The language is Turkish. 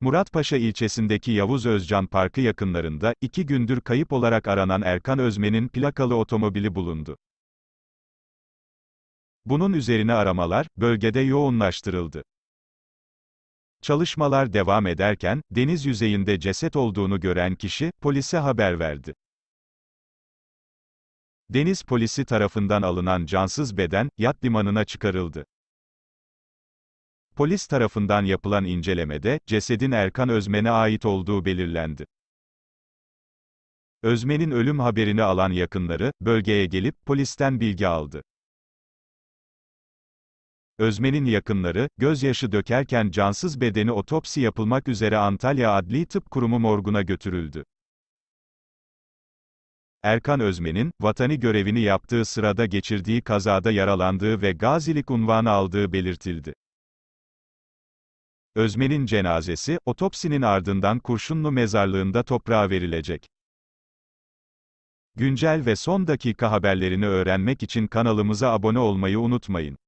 Muratpaşa ilçesindeki Yavuz Özcan Parkı yakınlarında, iki gündür kayıp olarak aranan Erkan Özmen'in plakalı otomobili bulundu. Bunun üzerine aramalar, bölgede yoğunlaştırıldı. Çalışmalar devam ederken, deniz yüzeyinde ceset olduğunu gören kişi, polise haber verdi. Deniz polisi tarafından alınan cansız beden, yat limanına çıkarıldı. Polis tarafından yapılan incelemede, cesedin Erkan Özmen'e ait olduğu belirlendi. Özmen'in ölüm haberini alan yakınları, bölgeye gelip, polisten bilgi aldı. Özmen'in yakınları, gözyaşı dökerken cansız bedeni otopsi yapılmak üzere Antalya Adli Tıp Kurumu morguna götürüldü. Erkan Özmen'in, vatani görevini yaptığı sırada geçirdiği kazada yaralandığı ve gazilik unvanı aldığı belirtildi. Özmen'in cenazesi, otopsinin ardından Kurşunlu mezarlığında toprağa verilecek. Güncel ve son dakika haberlerini öğrenmek için kanalımıza abone olmayı unutmayın.